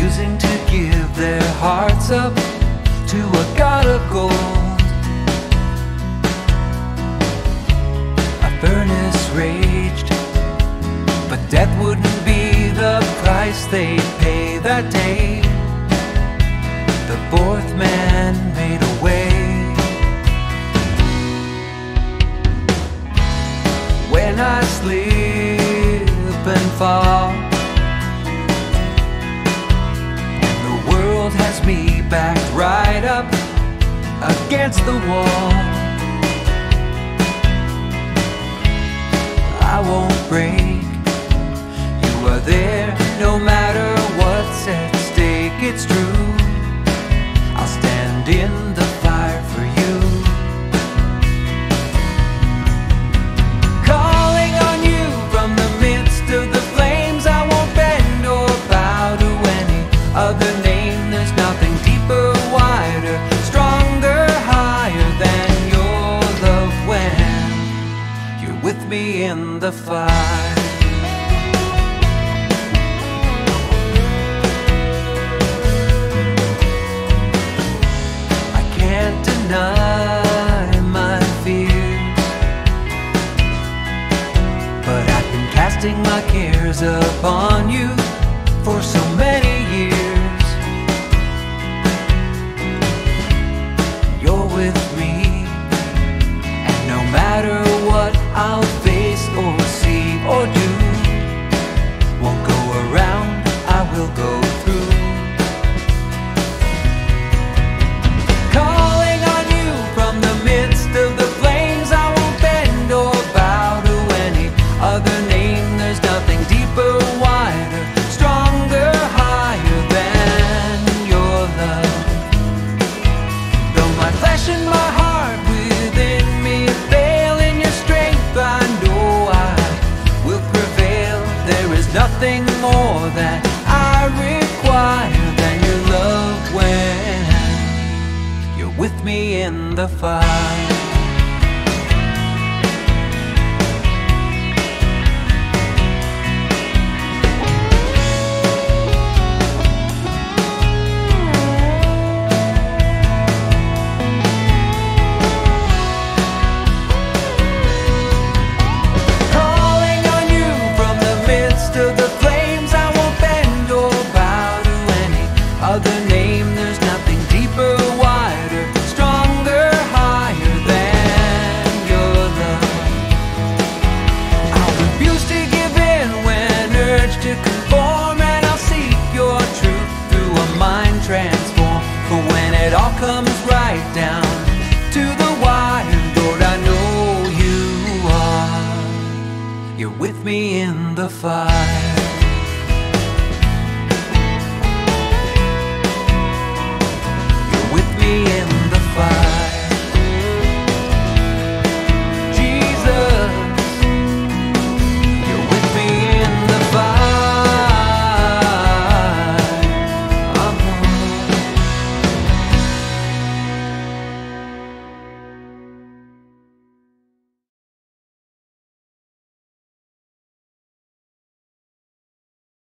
refusing to give their hearts up to a god of gold. A furnace raged, but death wouldn't be the price they'd pay that day. The fourth man made a way. When I slip and fall. World has me backed right up against the wall. I won't break. You are there no matter what's at stake. It's true. There's nothing deeper, wider, stronger, higher than your love when you're with me in the fire. I can't deny my fears, but I've been casting my cares upon you for so many Nothing more that I require than your love when you're with me in the fire. To conform, and I'll seek your truth through a mind transform. For when it all comes right down to the wire, Lord, I know you are. You're with me in the fire.